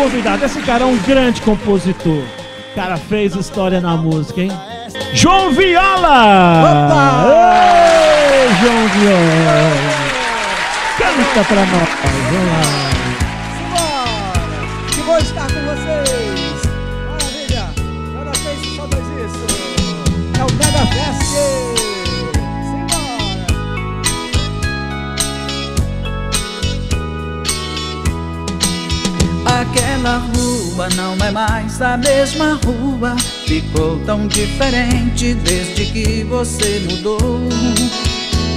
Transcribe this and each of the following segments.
convidado. Esse cara é um grande compositor. O cara fez história na música, hein? João Viola! Opa! Ei, João Viola! Canta pra nós, vamos lá. Simbora! Que bom estar com vocês! Aquela rua não é mais a mesma rua. Ficou tão diferente desde que você mudou.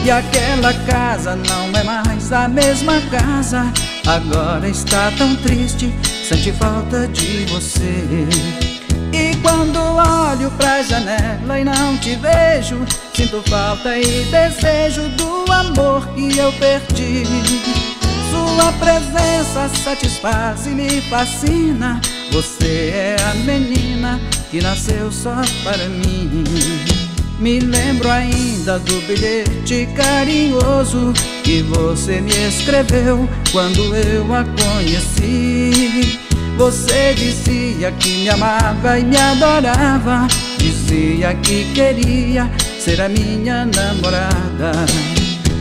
E aquela casa não é mais a mesma casa. Agora está tão triste, sente falta de você. E quando olho pra janela e não te vejo, sinto falta e desejo do amor que eu perdi. Sua presença satisfaz e me fascina. Você é a menina que nasceu só para mim. Me lembro ainda do bilhete carinhoso que você me escreveu quando eu a conheci. Você dizia que me amava e me adorava, dizia que queria ser a minha namorada.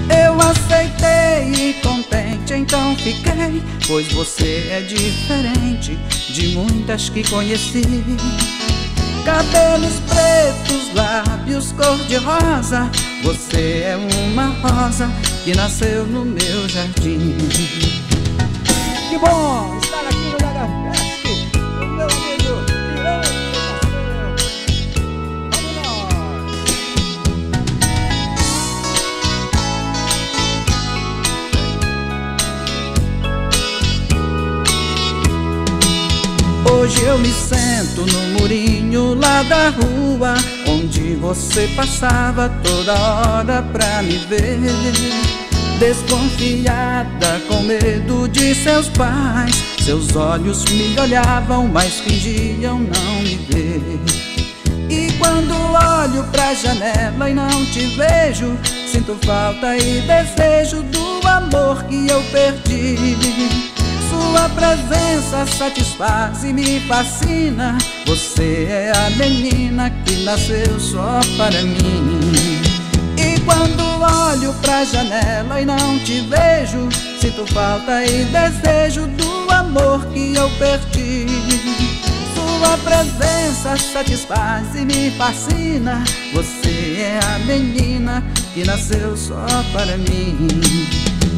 Eu aceitei e contente então fiquei, pois você é diferente de muitas que conheci. Cabelos pretos, lábios cor-de-rosa, você é uma rosa que nasceu no meu jardim. Hoje eu me sento no murinho lá da rua Onde você passava toda hora pra me ver. Desconfiada com medo de seus pais Seus olhos me olhavam, mas fingiam não me ver. E quando olho pra janela e não te vejo Sinto falta e desejo do amor que eu perdi sua presença satisfaz e me fascina. Você é a menina que nasceu só para mim. E quando olho pra janela e não te vejo, sinto falta e desejo do amor que eu perdi. Sua presença satisfaz e me fascina. Você é a menina que nasceu só para mim.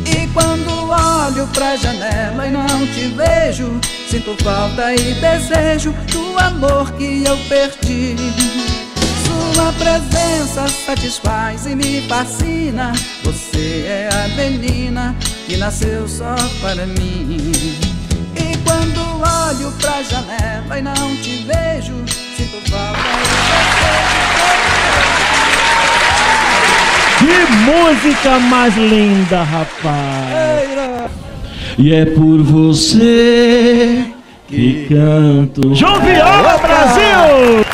E quando olho janela e não te vejo, sinto falta e desejo do amor que eu perdi. Sua presença satisfaz e me fascina. Você é a menina que nasceu só para mim. E quando olho pra janela e não te vejo, sinto falta Que música mais linda, rapaz! Eira! E é por você que canto. João Viola, Brasil!